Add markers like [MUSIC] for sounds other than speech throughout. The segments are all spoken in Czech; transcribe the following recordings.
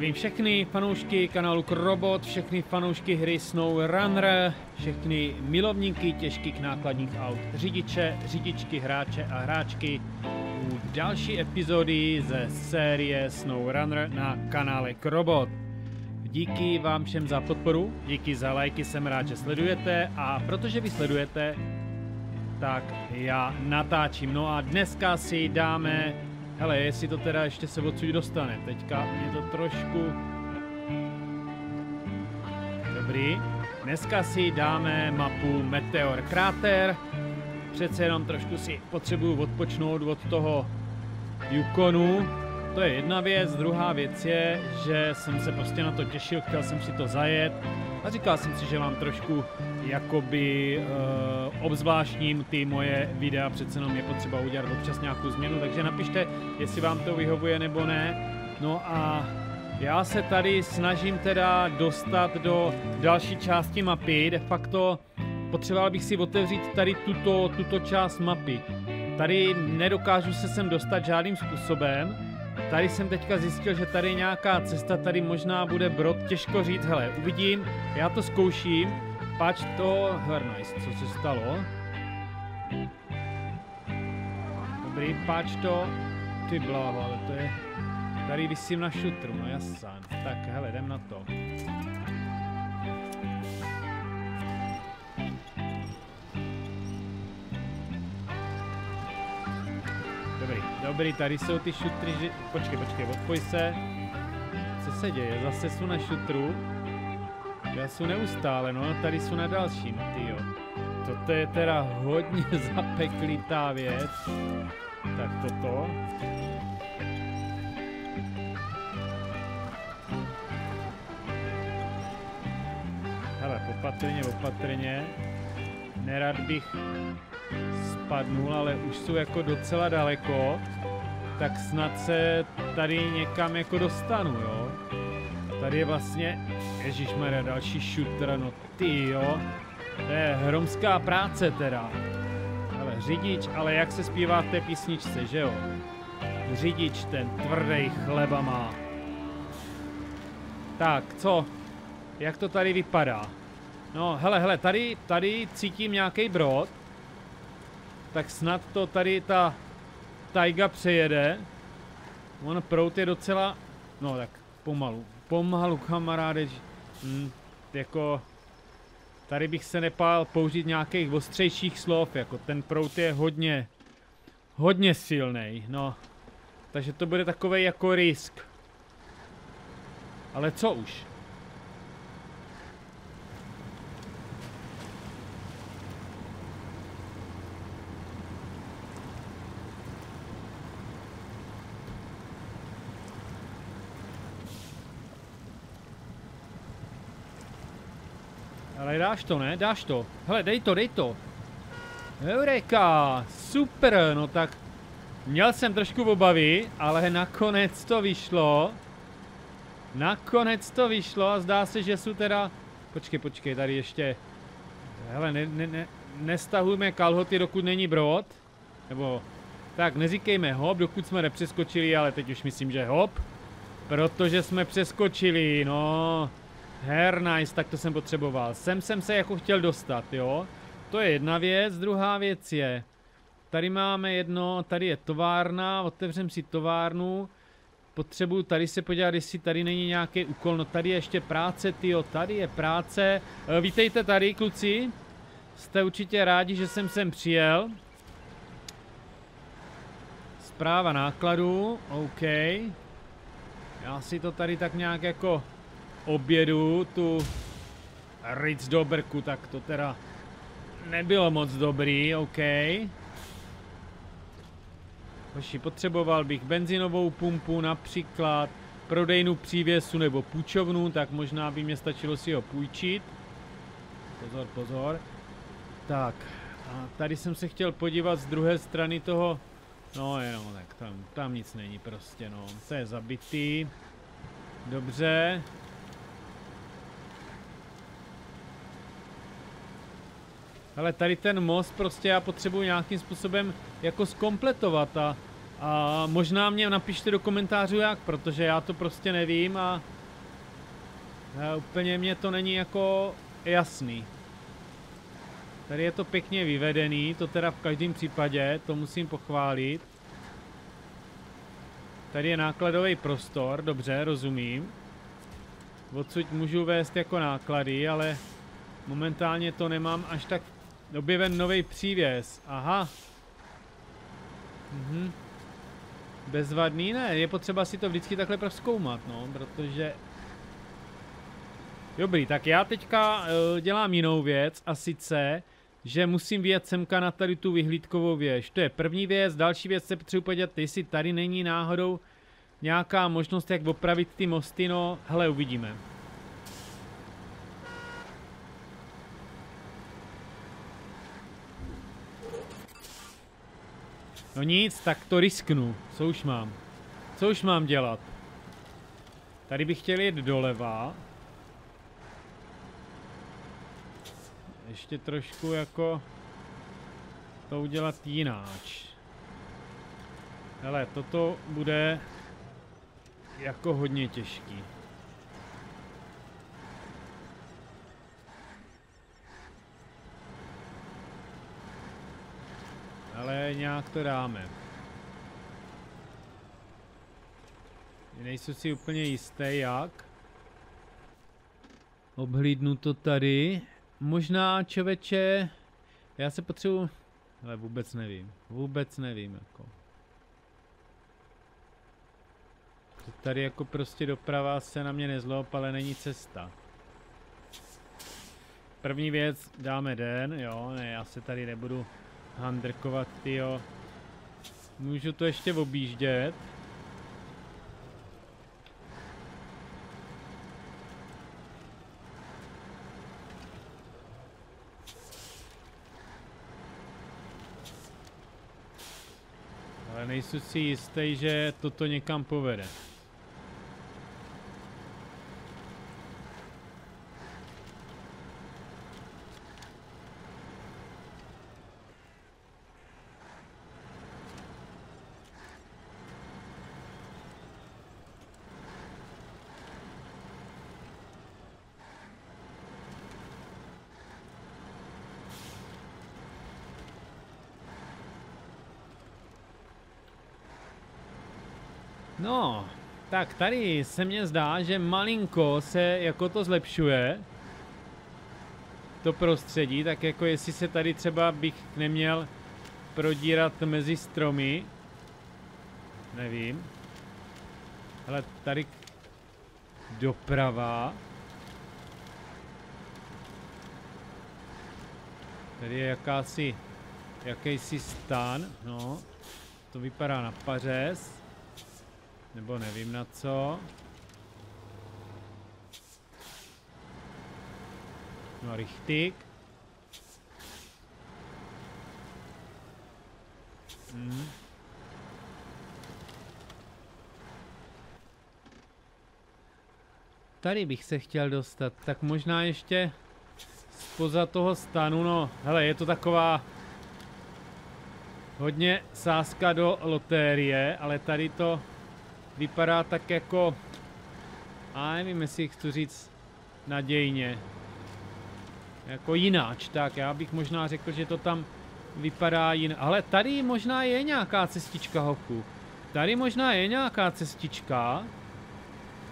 Zdravím všechny fanoušky kanálu Krobot, všechny fanoušky hry SnowRunner, všechny milovníky těžkých nákladních aut, řidiče, řidičky, hráče a hráčky u další epizody ze série SnowRunner na kanále Krobot. Díky vám všem za podporu, díky za lajky, jsem rád, že sledujete a protože vy sledujete, tak já natáčím. No a dneska si dáme Hele, jestli to teda ještě se odsud dostane. Teďka je to trošku... Dobrý. Dneska si dáme mapu Meteor Kráter. Přece jenom trošku si potřebuju odpočnout od toho Yukonu. To je jedna věc. Druhá věc je, že jsem se prostě na to těšil, chtěl jsem si to zajet. A říkal jsem si, že vám trošku jakoby uh, obzvláštním ty moje videa, přece jenom je potřeba udělat občas nějakou změnu, takže napište, jestli vám to vyhovuje nebo ne. No a já se tady snažím teda dostat do další části mapy, de facto potřeboval bych si otevřít tady tuto, tuto část mapy. Tady nedokážu se sem dostat žádným způsobem, Tady jsem teďka zjistil, že tady nějaká cesta, tady možná bude brod, těžko říct, hele, uvidím, já to zkouším, pač to, hele, nice, co se stalo? Dobrý, páč to, ty bláho, ale to je, tady vysím na šutru, no jasně, tak hele, jdem na to. Dobrý, tady jsou ty šutry, že... Počkej, počkej, odpoj se. Co se děje? Zase jsou na šutru. Já jsou neustále, no, tady jsou na dalším, tyjo. Toto je teda hodně [LAUGHS] zapeklitá věc. Tak toto. Hele, opatrně, opatrně. Nerad bych spadnul, ale už jsou jako docela daleko, tak snad se tady někam jako dostanu, jo. Tady je vlastně, ježišmarja, další shooter, no ty jo. To je hromská práce teda. Ale řidič, ale jak se zpívá v té písničce, že jo? Řidič ten tvrdý chleba má. Tak, co? Jak to tady vypadá? No, hele, hele, tady, tady cítím nějaký brod tak snad to tady ta tajga přejede. On prout je docela, no tak pomalu, pomalu kamaráde, hm, jako tady bych se nepál použít nějakých ostřejších slov, jako ten prout je hodně, hodně silný, no. Takže to bude takový jako risk. Ale co už? Ale dáš to, ne? Dáš to. Hele, dej to, dej to. Eureka, super, no tak měl jsem trošku obavy, ale nakonec to vyšlo. Nakonec to vyšlo a zdá se, že jsou teda... Počkej, počkej, tady ještě... Hele, ne, ne, ne, nestahujme kalhoty, dokud není brod. Nebo... Tak, neříkejme hop, dokud jsme nepřeskočili, ale teď už myslím, že hop. Protože jsme přeskočili, no... Her nice, tak to jsem potřeboval. Sem jsem se jako chtěl dostat, jo. To je jedna věc, druhá věc je... Tady máme jedno, tady je továrna, otevřem si továrnu. Potřebuju tady se podívat, jestli tady není nějaký úkol. No tady je ještě práce, tyjo, tady je práce. E, vítejte tady, kluci. Jste určitě rádi, že jsem sem přijel. Zpráva nákladů, OK. Já si to tady tak nějak jako obědu tu Ritz do brku, tak to teda nebylo moc dobrý, OK. Hoši, potřeboval bych benzinovou pumpu například, prodejnu přívěsu nebo půjčovnu, tak možná by mě stačilo si ho půjčit. Pozor, pozor. Tak, a tady jsem se chtěl podívat z druhé strany toho, no jenom, tak tam, tam nic není prostě, no, to je zabitý. Dobře, Ale tady ten most prostě já potřebuji nějakým způsobem jako skompletovat a A možná mě napište do komentářů jak, protože já to prostě nevím a, a úplně mě to není jako jasný. Tady je to pěkně vyvedený, to teda v každém případě, to musím pochválit. Tady je nákladový prostor, dobře, rozumím. Odsud můžu vést jako náklady, ale momentálně to nemám až tak objeven nový přívěs. Aha. Mhm. Bezvadný, ne, je potřeba si to vždycky takhle proskoumat, no, protože... Dobrý, tak já teďka uh, dělám jinou věc a sice, že musím vyjet semka na tady tu vyhlídkovou věž. To je první věc, další věc se potřebuji podívat, jestli tady není náhodou nějaká možnost, jak opravit ty mosty, no, hele, uvidíme. No nic, tak to risknu. Co už mám? Co už mám dělat? Tady bych chtěl jít doleva. Ještě trošku jako to udělat jináč. Hele, toto bude jako hodně těžký. Ale nějak to dáme. Nejsem si úplně jistý jak. Obhlídnu to tady. Možná čověče, já se potřebuji, ale vůbec nevím, vůbec nevím jako. Tady jako prostě doprava se na mě nezlob, ale není cesta. První věc, dáme den, jo, ne, já se tady nebudu handrkovat, tyjo. Můžu to ještě objíždět. Ale nejsem si jistý, že toto někam povede. No, tak tady se mně zdá, že malinko se jako to zlepšuje. To prostředí, tak jako jestli se tady třeba bych neměl prodírat mezi stromy. Nevím. Ale tady doprava. Tady je jakási, jakýsi stan, no. To vypadá na pařez. Nebo nevím na co. No richtig. Hmm. Tady bych se chtěl dostat, tak možná ještě spoza toho stanu, no, hele, je to taková hodně sázka do lotérie, ale tady to vypadá tak jako, a nevím, jestli chci říct nadějně, jako jináč, tak já bych možná řekl, že to tam vypadá jinak. Ale tady možná je nějaká cestička, hoku. Tady možná je nějaká cestička.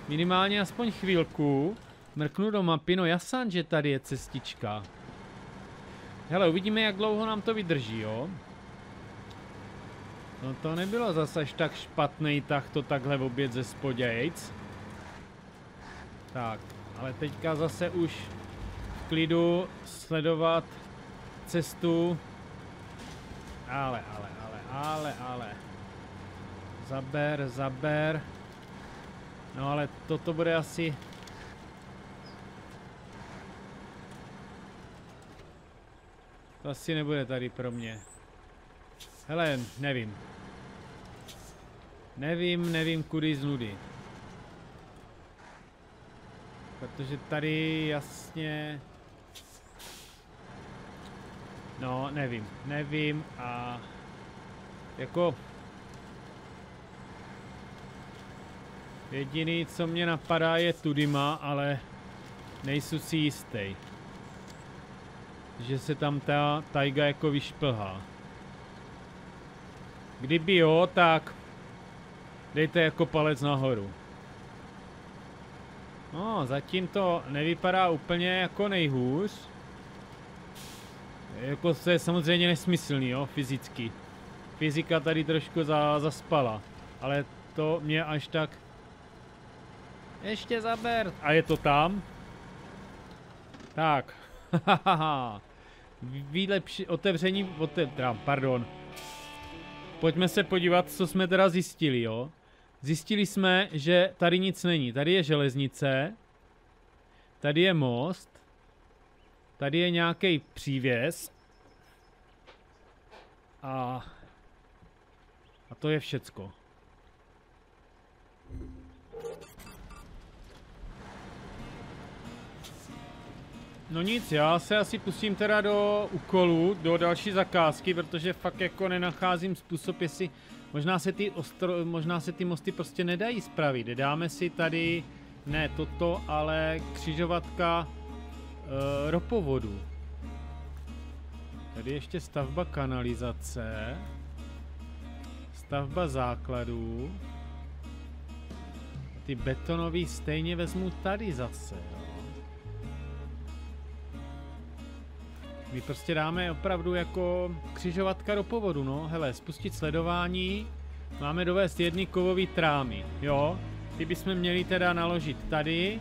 Minimálně aspoň chvílku. Mrknu do mapy, no jasan, že tady je cestička. Hele, uvidíme, jak dlouho nám to vydrží, jo. No to nebylo zase tak špatný tak to takhle obět ze spodějc. Tak, ale teďka zase už v klidu sledovat cestu. Ale, ale, ale, ale, ale. Zaber, zaber. No ale toto bude asi... To asi nebude tady pro mě. Hele, nevím. Nevím, nevím kudy z nudy. Protože tady jasně... No, nevím, nevím a... Jako... Jediný, co mě napadá, je Tudima, ale nejsou si jistý. Že se tam ta tajga jako vyšplhá. Kdyby jo, tak dejte jako palec nahoru. No, zatím to nevypadá úplně jako nejhůř. Jako to je samozřejmě nesmyslný, jo, fyzicky. Fyzika tady trošku za, zaspala. Ale to mě až tak... Ještě zaber. A je to tam? Tak. [LAUGHS] Výlepši... Otevření... Otev... Pardon. Pojďme se podívat, co jsme teda zjistili, jo. Zjistili jsme, že tady nic není. Tady je železnice. Tady je most. Tady je nějaký přívěs. A... A to je všecko. No nic, já se asi pustím teda do úkolu, do další zakázky, protože fakt jako nenacházím způsob, jestli možná se ty, ostro, možná se ty mosty prostě nedají spravit. Dáme si tady, ne toto, ale křižovatka e, ropovodu. Tady ještě stavba kanalizace, stavba základů. Ty betonový stejně vezmu tady zase, jo. My prostě dáme opravdu jako křižovatka do povodu, no. Hele, spustit sledování. Máme dovést jedny kovový trámy, jo. Ty bychom měli teda naložit tady.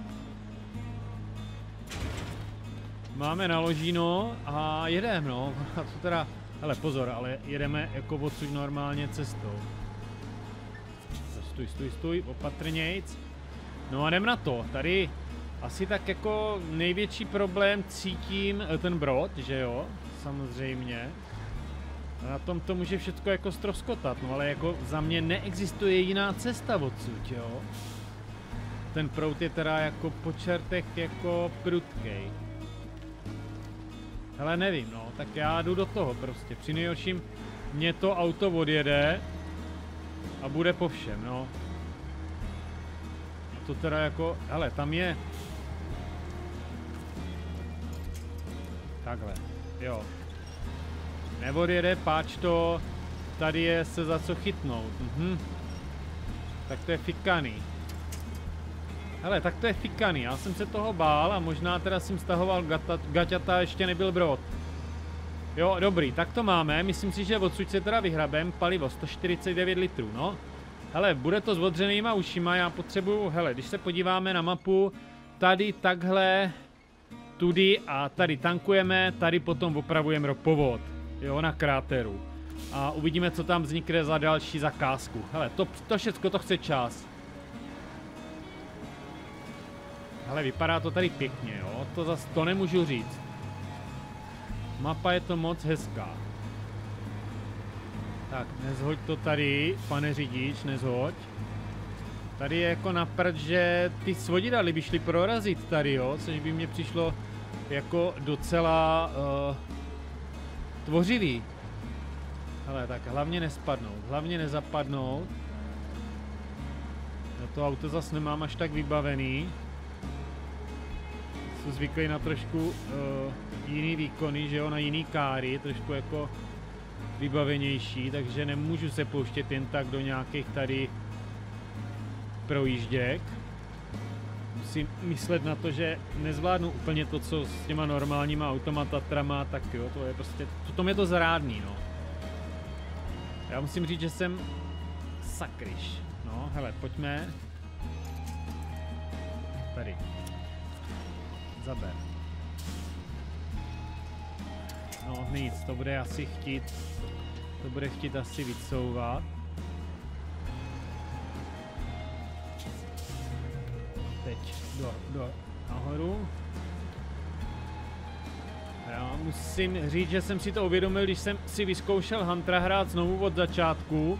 Máme naložíno a jedeme, no. [LAUGHS] A to teda, hele pozor, ale jedeme jako odsud normálně cestou. Stůj, stůj, stůj, opatrnějc. No a jdem na to, tady asi tak jako největší problém cítím eh, ten brod, že jo, samozřejmě. A na tom to může všechno jako stroskotat, no ale jako za mě neexistuje jiná cesta odsud, jo. Ten prout je teda jako po čertech jako prudkej. Hele, nevím, no, tak já jdu do toho prostě. Při nejhorším mě to auto odjede a bude po všem, no. A to teda jako, hele, tam je Takhle, jo. Neodjede, páč to, tady je se za co chytnout. Mhm. Tak to je fikaný. Hele, tak to je fikaný, já jsem se toho bál a možná teda jsem stahoval gata, gaťata, ještě nebyl brod. Jo, dobrý, tak to máme, myslím si, že odsud se teda vyhrabem, palivo 149 litrů, no. Hele, bude to s odřenýma ušima, já potřebuju, hele, když se podíváme na mapu, tady takhle tudy a tady tankujeme, tady potom opravujeme ropovod, jo, na kráteru. A uvidíme, co tam vznikne za další zakázku. Hele, to, to všechno to chce čas. Hele, vypadá to tady pěkně, jo, to zas to nemůžu říct. Mapa je to moc hezká. Tak, nezhoď to tady, pane řidič, nezhoď. Tady je jako naprd, že ty svodidly by šly prorazit tady, jo, což by mě přišlo jako docela uh, tvořivý. Ale tak hlavně nespadnout, hlavně nezapadnout. Já to auto zase nemám až tak vybavený. Jsou zvyklý na trošku uh, jiný výkony, že jo, na jiný káry, trošku jako vybavenější, takže nemůžu se pouštět jen tak do nějakých tady projížděk musím myslet na to, že nezvládnu úplně to, co s těma normálníma automatatrama, tak jo, to je prostě, potom je to zrádný, no. Já musím říct, že jsem sakryš. No, hele, pojďme. Tady. Zaber. No nic, to bude asi chtít, to bude chtít asi vycouvat. Do, do, nahoru. Já musím říct, že jsem si to uvědomil, když jsem si vyzkoušel Huntera hrát znovu od začátku.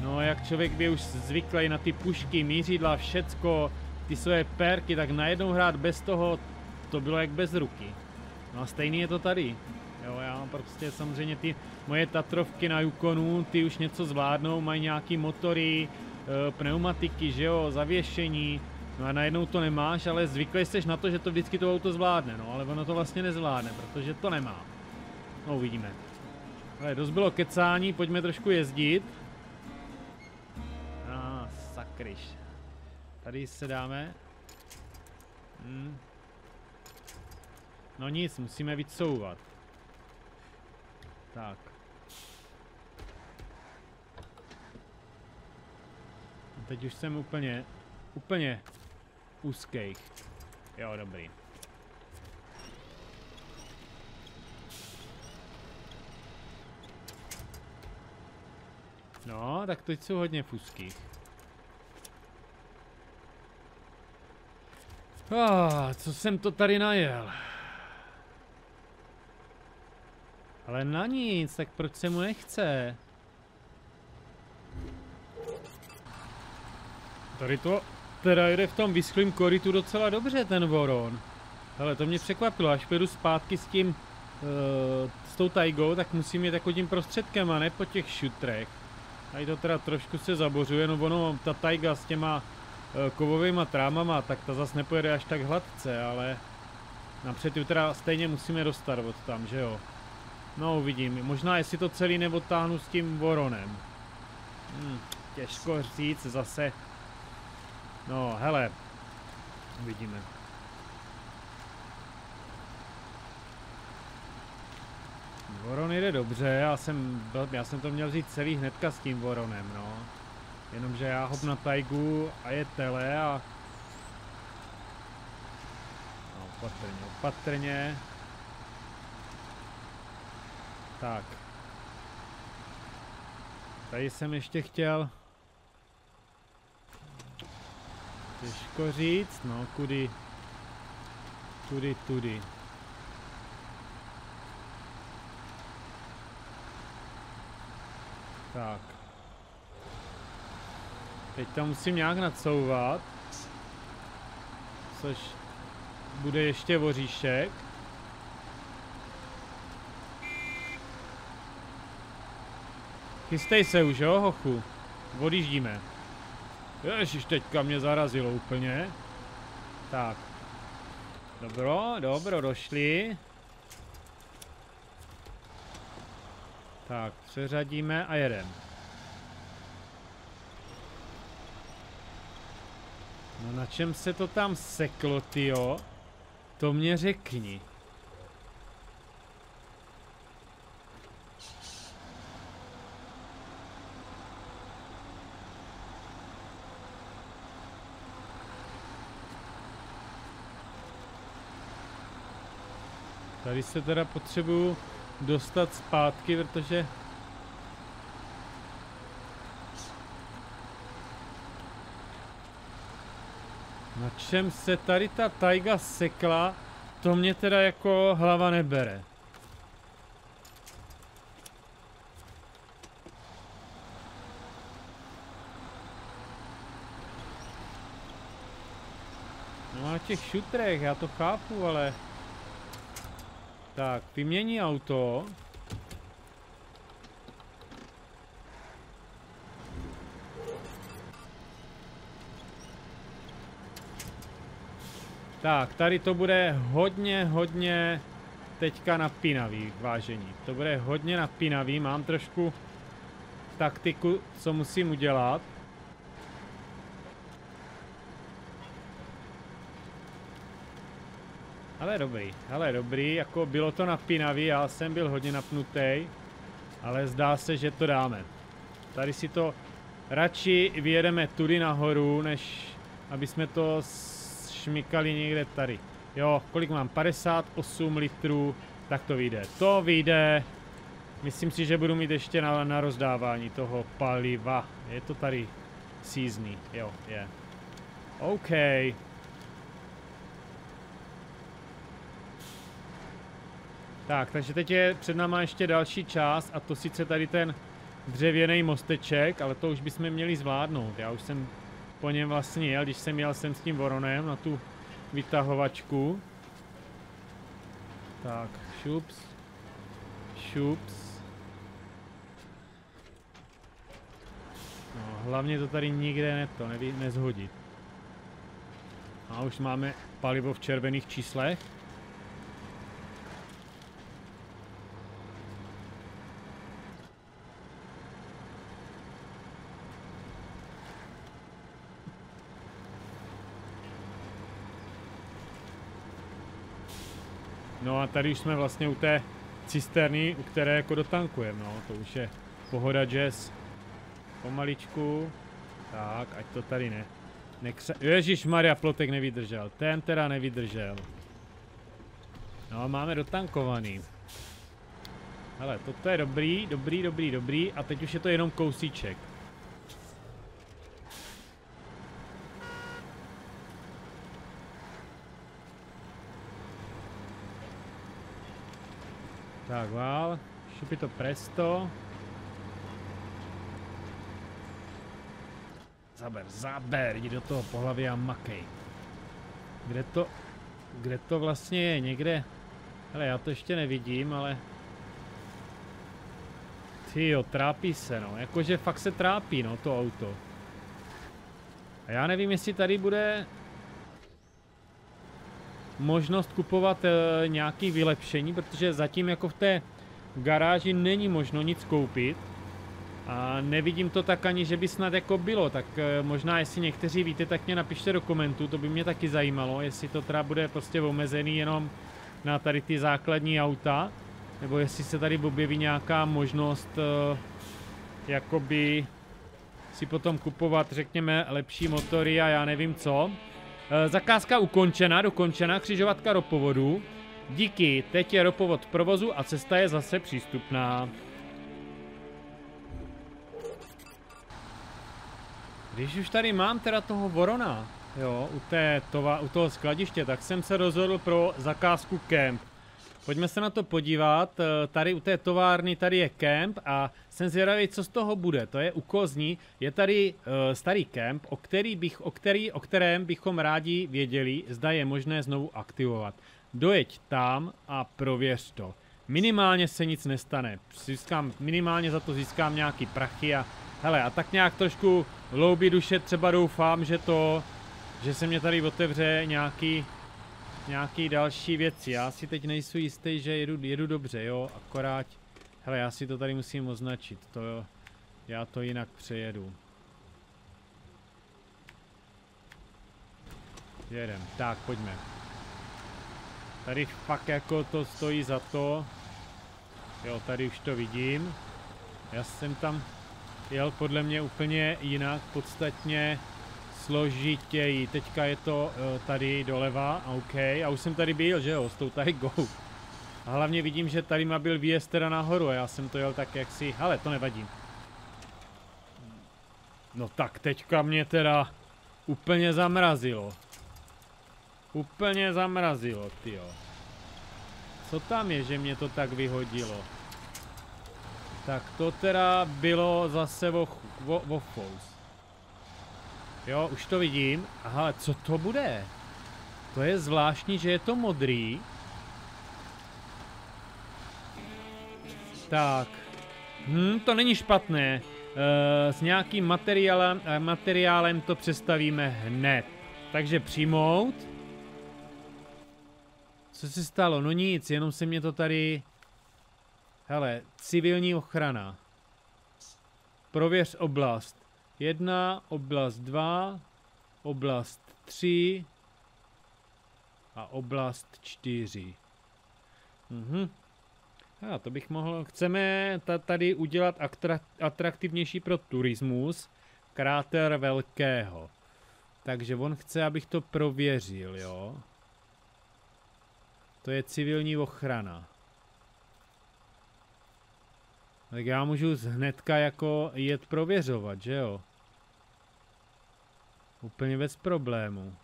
No, jak člověk byl už zvyklý na ty pušky, mířidla, všecko, ty své perky, tak najednou hrát bez toho, to bylo jak bez ruky. No a stejný je to tady. Jo, já prostě samozřejmě ty moje Tatrovky na Yukonu, ty už něco zvládnou, mají nějaký motory, e, pneumatiky, že jo, zavěšení, no a najednou to nemáš, ale zvyklý jsi na to, že to vždycky to auto zvládne, no ale ono to vlastně nezvládne, protože to nemá. No uvidíme. Ale dost bylo kecání, pojďme trošku jezdit. A ah, sakryš. Tady se dáme. Hmm. No nic, musíme vycouvat. Tak. Teď už jsem úplně, úplně úzkej. Jo, dobrý. No, tak teď jsou hodně fuských. Ah, co jsem to tady najel? Ale na nic, tak proč se mu nechce? Tady to teda jde v tom vyschlým koritu docela dobře ten Voron. Ale to mě překvapilo, až půjdu zpátky s tím, uh, s tou Taigou, tak musím jít jako tím prostředkem a ne po těch šutrech. Tady to teda trošku se zabořuje, no ono, ta Taiga s těma uh, kovovými trámama, tak ta zas nepojede až tak hladce, ale napřed ju teda stejně musíme dostat od tam, že jo. No uvidím, možná jestli to celý neodtáhnu s tím Voronem. Hmm, těžko říct, zase. No, hele. Uvidíme. Voron jde dobře, já jsem, já jsem to měl říct celý hnedka s tím Voronem, no. Jenomže já hop na tajgu a je tele a... No, opatrně, opatrně. Tak. Tady jsem ještě chtěl... Těžko říct, no kudy... Kudy, tudy. Tak. Teď to musím nějak nadsouvat. Což bude ještě voříšek. Chystej se už, jo, hochu. Odjíždíme. Ježiš, teďka mě zarazilo úplně. Tak. Dobro, dobro, došli. Tak, přeřadíme a jedem. No na čem se to tam seklo, tyjo? To mě řekni. Tady se teda potřebuju dostat zpátky, protože Na čem se tady ta tajga sekla, to mě teda jako hlava nebere. No a těch šutrech, já to chápu, ale... Tak, vymění auto. Tak, tady to bude hodně, hodně teďka napínavý, vážení. To bude hodně napínavý, mám trošku taktiku, co musím udělat. Ale dobrý, ale dobrý, jako bylo to napínavý, já jsem byl hodně napnutý, ale zdá se, že to dáme. Tady si to radši vyjedeme tudy nahoru, než aby jsme to šmykali někde tady. Jo, kolik mám? 58 litrů, tak to vyjde. To vyjde. Myslím si, že budu mít ještě na, na rozdávání toho paliva. Je to tady sízný, jo, je. OK. Tak, takže teď je před náma ještě další část a to sice tady ten dřevěný mosteček, ale to už bychom měli zvládnout. Já už jsem po něm vlastně jel, když jsem jel sem s tím voronem na tu vytahovačku. Tak, šups. Šups. No, hlavně to tady nikde ne to neví, nezhodit. A už máme palivo v červených číslech. No a tady už jsme vlastně u té cisterny, u které jako dotankujeme, no, to už je pohoda jazz. Pomaličku. Tak, ať to tady ne. Nekře... Ježíš Maria, plotek nevydržel. Ten teda nevydržel. No, máme dotankovaný. Ale toto je dobrý, dobrý, dobrý, dobrý. A teď už je to jenom kousíček. Tak, vál. Šupy to presto. Zaber, zaber, jdi do toho po hlavě a makej. Kde to, kde to vlastně je, někde, hele já to ještě nevidím, ale ty jo, trápí se no, jakože fakt se trápí no to auto. A já nevím, jestli tady bude možnost kupovat e, nějaký vylepšení, protože zatím jako v té garáži není možno nic koupit. A nevidím to tak ani, že by snad jako bylo, tak e, možná jestli někteří víte, tak mě napište do komentu, to by mě taky zajímalo, jestli to teda bude prostě omezený jenom na tady ty základní auta, nebo jestli se tady objeví nějaká možnost e, jakoby si potom kupovat, řekněme, lepší motory a já nevím co. E, zakázka ukončena, dokončena, křižovatka ropovodu. Díky, teď je ropovod v provozu a cesta je zase přístupná. Když už tady mám teda toho Vorona, jo, u, té tova, u toho skladiště, tak jsem se rozhodl pro zakázku Camp. Pojďme se na to podívat, eh, tady u té továrny tady je Camp a jsem zvědavý, co z toho bude. To je u Kozní, je tady uh, starý Camp, o, který bych, o, který, o kterém bychom rádi věděli, zda je možné znovu aktivovat. Dojeď tam a prověř to. Minimálně se nic nestane. Získám, minimálně za to získám nějaký prachy a hele, a tak nějak trošku hloubi duše třeba doufám, že to, že se mě tady otevře nějaký, nějaký další věci. Já si teď nejsou jistý, že jedu, jedu dobře, jo, akorát, hele, já si to tady musím označit, to jo, já to jinak přejedu. Jedem, tak pojďme. Tady fakt jako to stojí za to. Jo, tady už to vidím. Já jsem tam jel podle mě úplně jinak, podstatně složitěji. Teďka je to uh, tady doleva, OK, a už jsem tady byl, že jo, s tou tady go. A hlavně vidím, že tady má byl výjezd teda nahoru a já jsem to jel tak jaksi, ale to nevadí. No tak teďka mě teda úplně zamrazilo. Úplně zamrazilo, tyjo. Co tam je, že mě to tak vyhodilo? Tak to teda bylo zase vo, vo, vo falls. Jo, už to vidím. Aha, co to bude? To je zvláštní, že je to modrý. Tak. Hm, to není špatné. E, s nějakým materiálem, e, materiálem to přestavíme hned. Takže přijmout. Co se stalo? No nic, jenom se mě to tady... Hele, civilní ochrana. Prověř oblast. Jedna, oblast dva, oblast tři a oblast čtyři. Mhm. A to bych mohl... Chceme tady udělat atraktivnější pro turismus kráter velkého. Takže on chce, abych to prověřil, jo. To je civilní ochrana. Tak já můžu hnedka jako jet prověřovat, že jo? Úplně bez problému.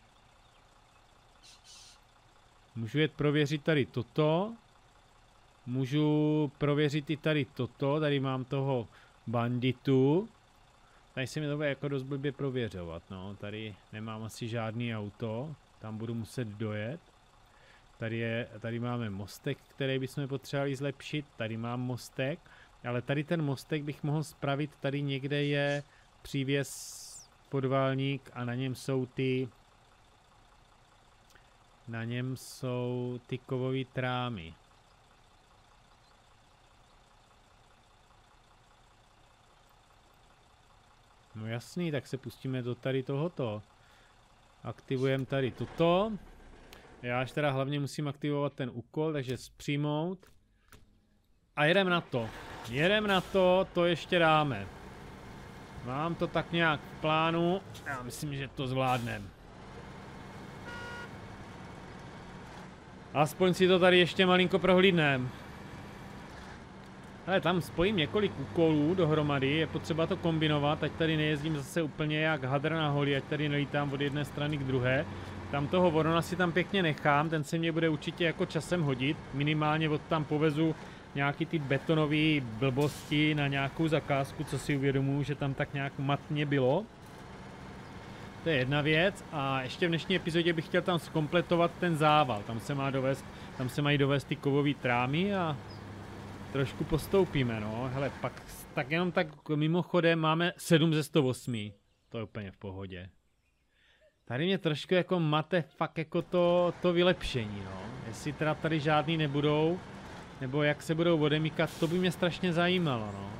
Můžu jet prověřit tady toto. Můžu prověřit i tady toto. Tady mám toho banditu. Tady se mi to bude jako dost blbě prověřovat, no. Tady nemám asi žádný auto. Tam budu muset dojet. Tady, je, tady máme mostek, který bychom potřebovali zlepšit. Tady mám mostek. Ale tady ten mostek bych mohl spravit. Tady někde je přívěs podvalník a na něm jsou ty na něm jsou ty kovové trámy. No jasný, tak se pustíme do tady tohoto. Aktivujeme tady toto. Já až teda hlavně musím aktivovat ten úkol, takže zpřímout. A jedem na to. Jedem na to, to ještě dáme. Mám to tak nějak v plánu. Já myslím, že to zvládnem. Aspoň si to tady ještě malinko prohlídnem. Ale tam spojím několik úkolů dohromady, je potřeba to kombinovat, ať tady nejezdím zase úplně jak hadr na holi, ať tady nelítám od jedné strany k druhé. Tam toho Vorona si tam pěkně nechám, ten se mě bude určitě jako časem hodit, minimálně od tam povezu nějaký ty betonové blbosti na nějakou zakázku, co si uvědomuji, že tam tak nějak matně bylo. To je jedna věc a ještě v dnešní epizodě bych chtěl tam zkompletovat ten zával, tam se má dovést, tam se mají dovést ty kovové trámy a trošku postoupíme, no. Hele, pak tak jenom tak mimochodem máme 7 ze 108. To je úplně v pohodě. Tady mě trošku jako mate fakt jako to, to vylepšení, no. Jestli teda tady žádný nebudou, nebo jak se budou odemíkat, to by mě strašně zajímalo, no.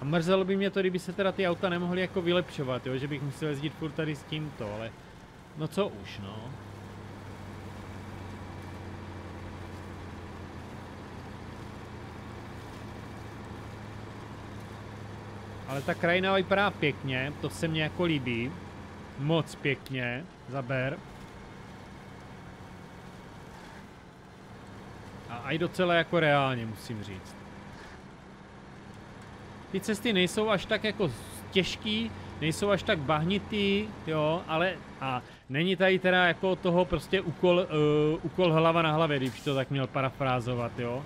A mrzelo by mě to, kdyby se teda ty auta nemohly jako vylepšovat, jo, že bych musel jezdit furt tady s tímto, ale no co už, no. Ale ta krajina vypadá pěkně, to se mně jako líbí. Moc pěkně, zaber. A i docela jako reálně, musím říct. Ty cesty nejsou až tak jako těžký, nejsou až tak bahnitý, jo, ale a není tady teda jako toho prostě úkol, uh, úkol hlava na hlavě, když to tak měl parafrázovat, jo.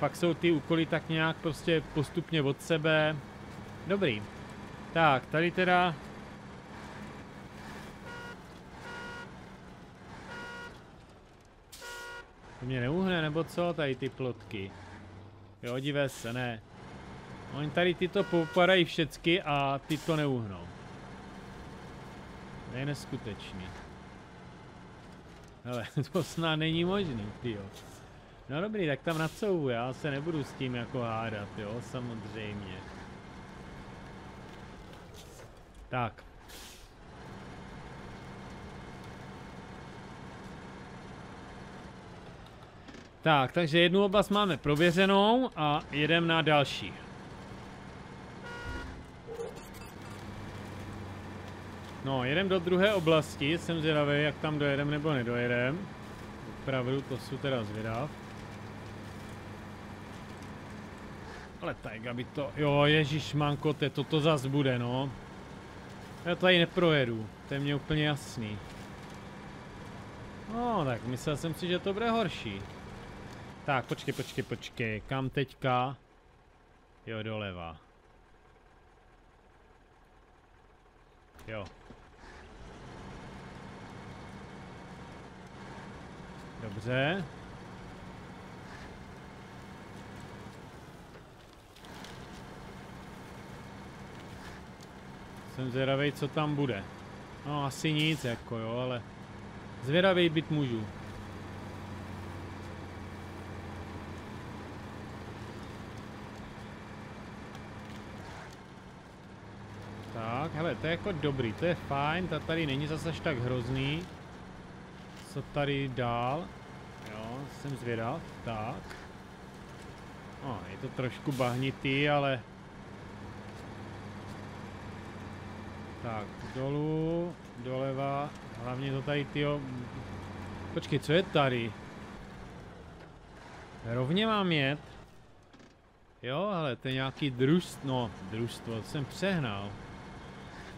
Pak jsou ty úkoly tak nějak prostě postupně od sebe. Dobrý. Tak, tady teda Mě neuhne, nebo co, tady ty plotky? Jo, divé se, ne. Oni tady tyto popadají všecky a ty to neuhnou. To je neskutečný. Hele, [LAUGHS] to snad není možný, jo. No dobrý, tak tam nacouvu, já se nebudu s tím jako hádat, jo, samozřejmě. Tak. Tak, takže jednu oblast máme prověřenou a jedem na další. No, jedem do druhé oblasti, jsem zvědavý, jak tam dojedem nebo nedojedem. Opravdu, to jsou teda zvědav. Ale tak, aby to... Jo, ježíš manko, to toto zas bude, no. Já tady neprojedu, to je mě úplně jasný. No, tak myslel jsem si, že to bude horší. Tak, počkej, počkej, počkej. Kam teďka? Jo, doleva. Jo. Dobře. Jsem zvědavý, co tam bude. No, asi nic, jako jo, ale zvědavý být můžu. Tak, hele, to je jako dobrý, to je fajn, ta tady není zase tak hrozný. Co tady dál? Jo, jsem zvědav, tak. No, je to trošku bahnitý, ale... Tak, dolů, doleva, hlavně to tady, tyjo... Počkej, co je tady? Rovně mám jet? Jo, ale to je nějaký družstvo, no, družstvo, jsem přehnal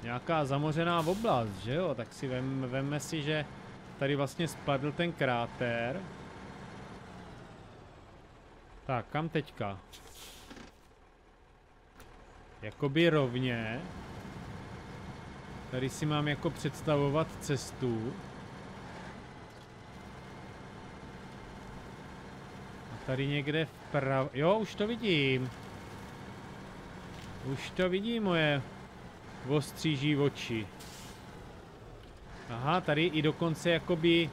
nějaká zamořená oblast, že jo? Tak si vem, si, že tady vlastně spadl ten kráter. Tak, kam teďka? Jakoby rovně. Tady si mám jako představovat cestu. A tady někde vpravo... Jo, už to vidím. Už to vidím, moje ostříží oči. Aha, tady i dokonce jakoby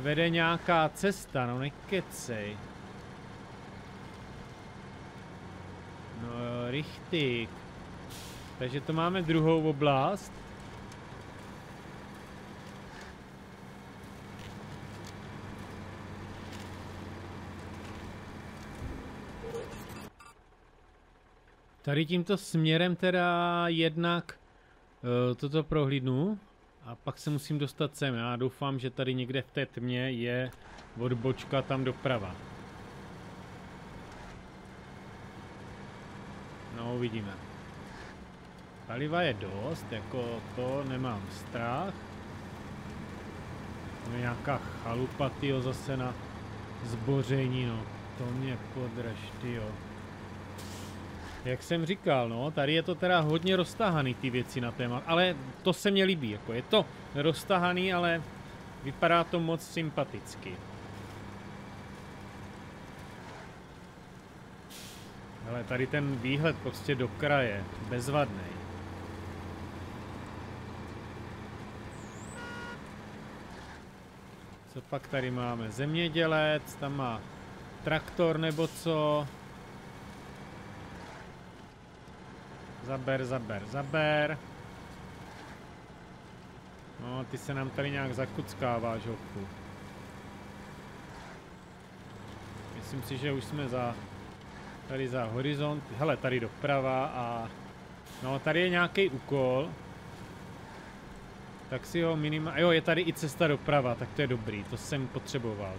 vede nějaká cesta, no nekecej. No richtig. Takže to máme druhou oblast. Tady tímto směrem teda jednak toto prohlídnu a pak se musím dostat sem. Já doufám, že tady někde v té tmě je odbočka tam doprava. No, uvidíme. Paliva je dost, jako to nemám strach. Je nějaká chalupa, tyjo, zase na zboření, no. To mě podrž, tyjo. Jak jsem říkal, no, tady je to teda hodně roztahaný ty věci na téma, ale to se mně líbí, jako je to roztahaný, ale vypadá to moc sympaticky. Ale tady ten výhled prostě do kraje, bezvadný. Co pak tady máme? Zemědělec, tam má traktor nebo co. Zaber, zaber, zaber. No, ty se nám tady nějak zakuckáváš, hochu. Myslím si, že už jsme za... Tady za horizont. Hele, tady doprava a... No, tady je nějaký úkol. Tak si ho minimálně... Jo, je tady i cesta doprava, tak to je dobrý, to jsem potřeboval.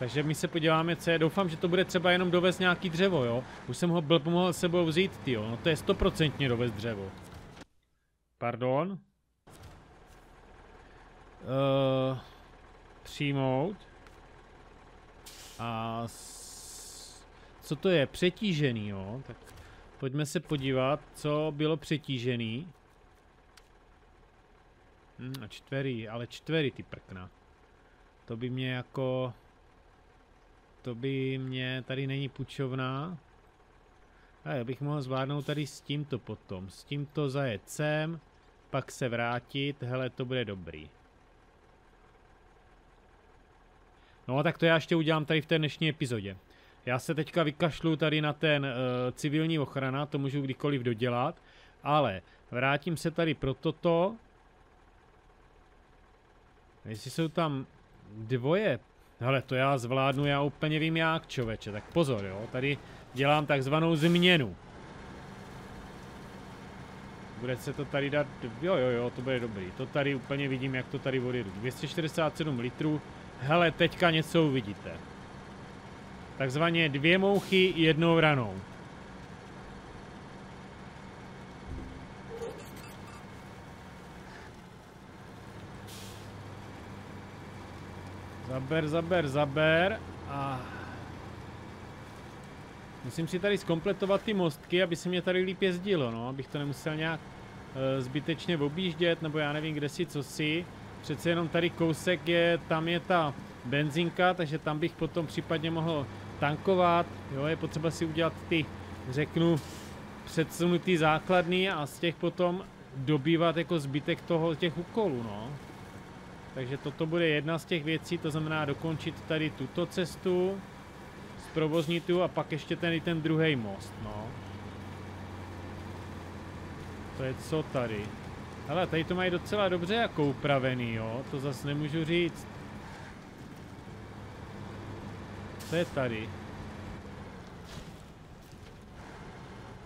Takže my se podíváme, co je. Doufám, že to bude třeba jenom dovez nějaký dřevo, jo. Už jsem ho byl pomohl sebou vzít, ty jo. No to je stoprocentně dovez dřevo. Pardon. Uh, přijmout. A co to je? Přetížený, jo. Tak pojďme se podívat, co bylo přetížený. Hm, a čtvery, ale čtvery ty prkna. To by mě jako... To by mě, tady není půjčovna. A já bych mohl zvládnout tady s tímto potom. S tímto zajet sem, pak se vrátit, hele, to bude dobrý. No tak to já ještě udělám tady v té dnešní epizodě. Já se teďka vykašlu tady na ten uh, civilní ochrana, to můžu kdykoliv dodělat, ale vrátím se tady pro toto. Jestli jsou tam dvoje Hele, to já zvládnu, já úplně vím jak, čověče, tak pozor, jo, tady dělám takzvanou změnu. Bude se to tady dát, jo, jo, jo, to bude dobrý. To tady úplně vidím, jak to tady odjedu. 247 litrů, hele, teďka něco uvidíte. Takzvaně dvě mouchy jednou ranou. Zaber, zaber, zaber. A... Musím si tady zkompletovat ty mostky, aby se mě tady líp jezdilo, no. Abych to nemusel nějak e, zbytečně objíždět, nebo já nevím kde si, co si. Přece jenom tady kousek je, tam je ta benzinka, takže tam bych potom případně mohl tankovat. Jo, je potřeba si udělat ty, řeknu, předsunutý základny a z těch potom dobývat jako zbytek toho, těch úkolů, no. Takže toto bude jedna z těch věcí, to znamená dokončit tady tuto cestu, zprovoznit tu a pak ještě ten, ten druhý most, no. To je co tady? Ale tady to mají docela dobře jako upravený, jo, to zase nemůžu říct. Co je tady?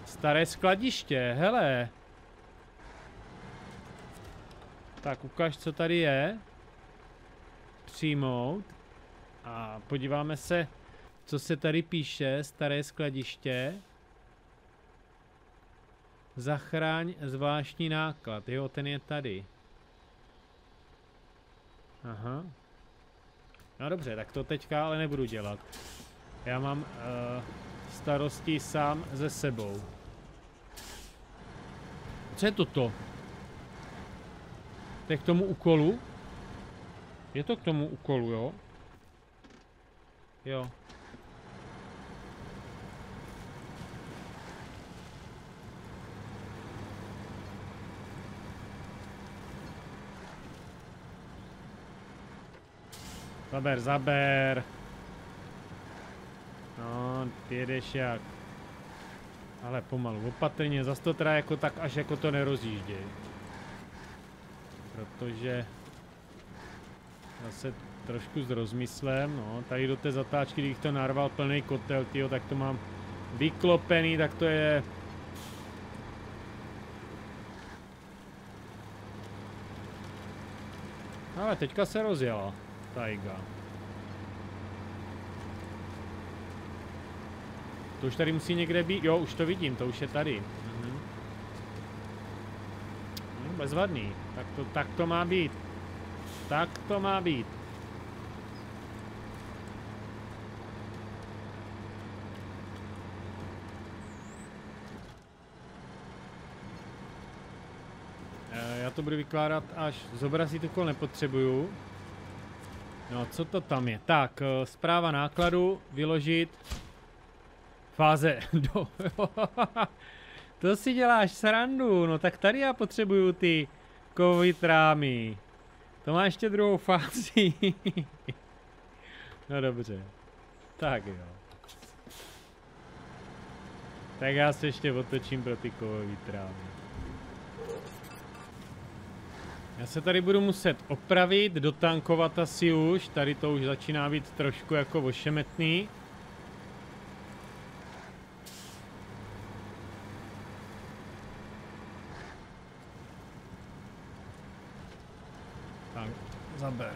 Staré skladiště, hele. Tak ukáž, co tady je přijmout a podíváme se, co se tady píše, staré skladiště. Zachráň zvláštní náklad, jo, ten je tady. Aha. No dobře, tak to teďka ale nebudu dělat. Já mám uh, starosti sám ze sebou. Co je toto? To je k tomu úkolu? Je to k tomu úkolu, jo? Jo. Zaber, zaber. No, ty jedeš jak. Ale pomalu, opatrně, Za to teda jako tak, až jako to nerozjížděj. Protože zase trošku s rozmyslem, no, tady do té zatáčky, když to narval plný kotel, tyjo, tak to mám vyklopený, tak to je... Ale teďka se rozjela, Taiga. To už tady musí někde být, jo, už to vidím, to už je tady. Mhm. No, bezvadný, tak to, tak to má být. Tak to má být. Eh, já to budu vykládat až zobrazit úkol nepotřebuju. No, co to tam je? Tak, eh, zpráva nákladu, vyložit. Fáze [LAUGHS] do... [LAUGHS] to si děláš srandu, no tak tady já potřebuju ty kovový trámy. To má ještě druhou fázi. [LAUGHS] no dobře. Tak jo. Tak já se ještě otočím pro ty kovový trámy. Já se tady budu muset opravit, dotankovat asi už. Tady to už začíná být trošku jako ošemetný. Tak, zaber.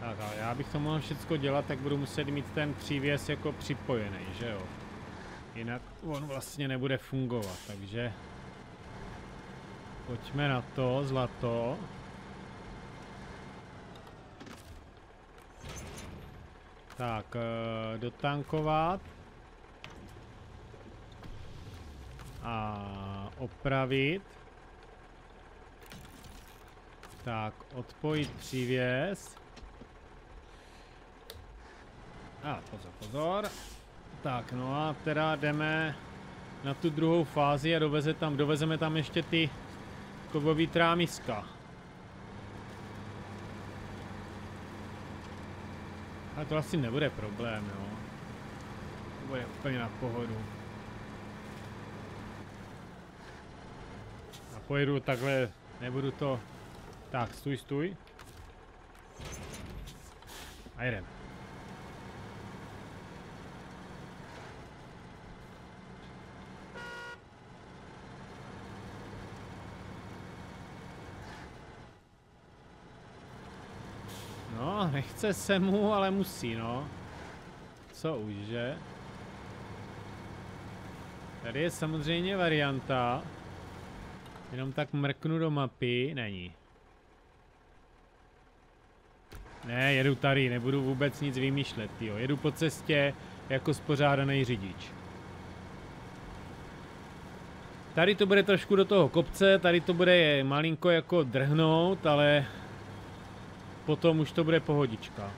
Tak to mohl všechno dělat, tak budu muset mít ten přívěs jako připojený, že jo? Jinak on vlastně nebude fungovat, takže pojďme na to, zlato. Tak, eh, dotankovat. A opravit. Tak, odpojit přívěs. A pozor, pozor. Tak, no a teda jdeme na tu druhou fázi a doveze tam, dovezeme tam ještě ty kovový trámiska. Ale to asi nebude problém, jo. To bude úplně na pohodu. A pojedu takhle, nebudu to... Tak, stůj, stůj. A jedem. Nechce se mu, ale musí, no. Co už, že? Tady je samozřejmě varianta. Jenom tak mrknu do mapy. Není. Ne, jedu tady, nebudu vůbec nic vymýšlet, jo. Jedu po cestě jako spořádaný řidič. Tady to bude trošku do toho kopce, tady to bude malinko jako drhnout, ale potom už to bude pohodička.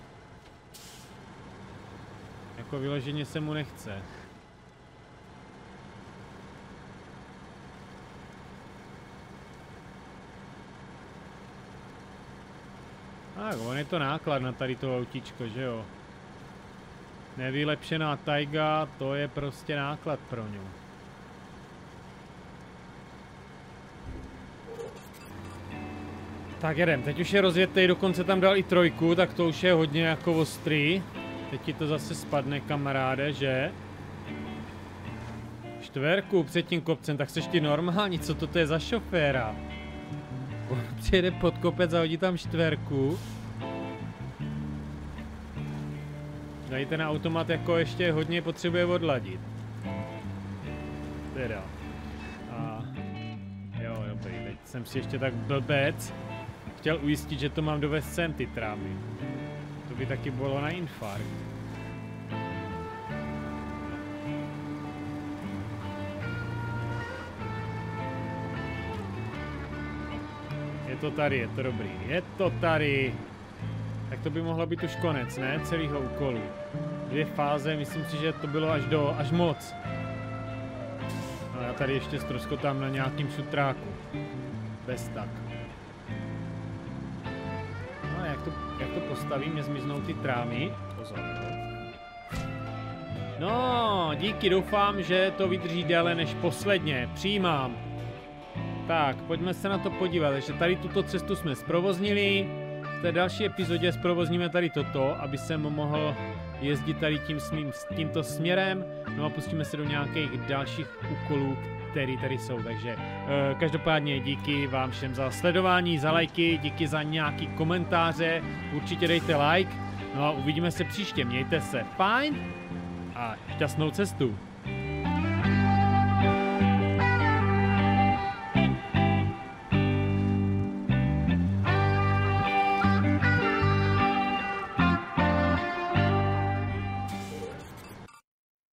Jako vyloženě se mu nechce. Tak, on je to náklad na tady to autíčko, že jo? Nevylepšená tajga, to je prostě náklad pro ňu. Tak jedem, teď už je rozjetý, dokonce tam dal i trojku, tak to už je hodně jako ostrý. Teď ti to zase spadne, kamaráde, že? Čtverku před tím kopcem, tak seš ty normální, co to je za šoféra? On přijede pod kopec a hodí tam čtverku. Tady ten automat jako ještě hodně potřebuje odladit. Teda. A jo, dobrý, teď jsem si ještě tak blbec chtěl ujistit, že to mám dovést sem ty trámy. To by taky bylo na infarkt. Je to tady, je to dobrý. Je to tady. Tak to by mohlo být už konec, ne? Celého úkolu. Dvě fáze, myslím si, že to bylo až do, až moc. No já tady ještě ztroskotám na nějakým sutráku. Bez tak. Postavím, mě zmiznou ty trámy. Pozor. No, díky, doufám, že to vydrží déle než posledně. Přijímám. Tak, pojďme se na to podívat. Takže tady tuto cestu jsme zprovoznili. V té další epizodě zprovozníme tady toto, aby jsem mohl jezdit tady tím tímto směrem. No a pustíme se do nějakých dalších úkolů, které tady jsou. Takže uh, každopádně díky vám všem za sledování, za lajky, díky za nějaký komentáře. Určitě dejte like. No a uvidíme se příště. Mějte se fajn a šťastnou cestu.